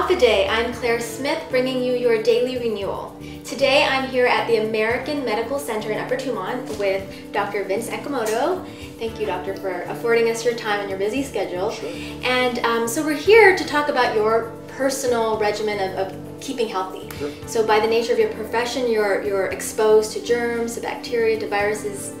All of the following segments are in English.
Hafa Adai. I'm Claire Smith bringing you your daily renewal. Today I'm here at the American Medical Center in Upper Tumon with Dr. Vince Akimoto. Thank you, doctor, for affording us your time and your busy schedule. Sure. And um, so we're here to talk about your personal regimen of, of keeping healthy. Sure. So by the nature of your profession, you're you're exposed to germs, to bacteria, to viruses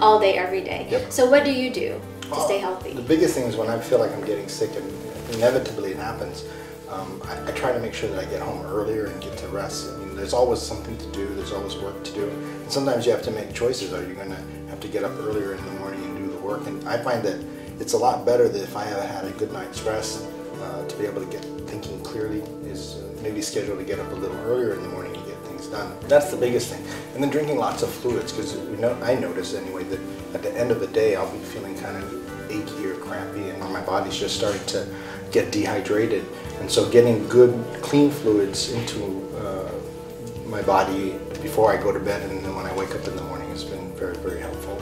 all day, every day. Yep. So what do you do to Well, stay healthy? The biggest thing is when I feel like I'm getting sick, and inevitably it happens. Um, I, I try to make sure that I get home earlier and get to rest. I mean, there's always something to do. There's always work to do. And sometimes you have to make choices. Are you going to have to get up earlier in the morning and do the work? And I find that it's a lot better that if I have had a good night's rest, uh, to be able to get thinking clearly is uh, maybe scheduled to get up a little earlier in the morning and get things done. That's the biggest thing. And then drinking lots of fluids because I notice anyway that at the end of the day I'll be feeling kind of achy or crampy and my body's just starting to get dehydrated. And so getting good clean fluids into uh, my body before I go to bed and then when I wake up in the morning has been very very helpful.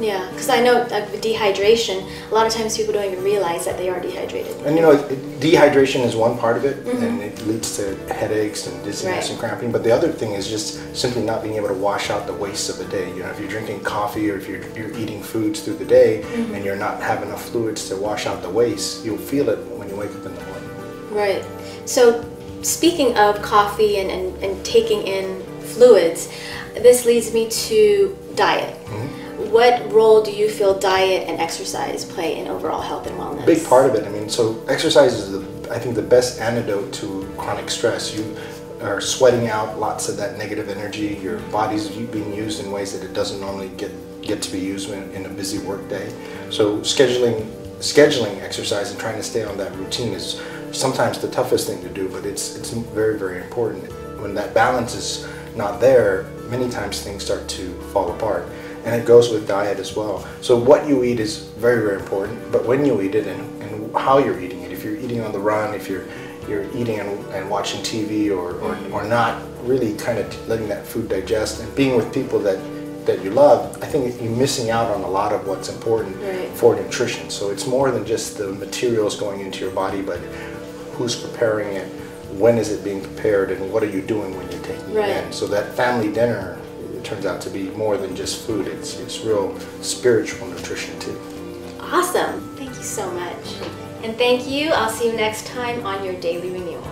Yeah, because I know like, with dehydration, a lot of times people don't even realize that they are dehydrated. And you know, it- dehydration is one part of it, and it leads to headaches and dizziness. Right. and cramping. But the other thing is just simply not being able to wash out the wastes of the day. You know, if you're drinking coffee or if you're, you're eating foods through the day Mm-hmm. and you're not having enough fluids to wash out the waste, you'll feel it you wake up in the morning. Right. So, speaking of coffee and, and, and taking in fluids, this leads me to diet. Mm-hmm. What role do you feel diet and exercise play in overall health and wellness? Big part of it. I mean, so exercise is, the, I think, the best antidote to chronic stress. You are sweating out lots of that negative energy. Your body's being used in ways that it doesn't normally get get to be used in, in a busy work day. So scheduling scheduling exercise and trying to stay on that routine is sometimes the toughest thing to do, but it's it's very very important. When that balance is not there, many times things start to fall apart. And it goes with diet as well. So what you eat is very, very important, but when you eat it and, and how you're eating it, if you're eating on the run, if you're you're eating and, and watching TV or, or, or not really kind of letting that food digest and being with people that, that you love, I think you're missing out on a lot of what's important Right. for nutrition. So it's more than just the materials going into your body, but who's preparing it, when is it being prepared, and what are you doing when you're taking Right. it in. So that family dinner it turns out to be more than just food. It's it's real spiritual nutrition too. Awesome. Thank you so much. And thank you. I'll see you next time on your daily renewal.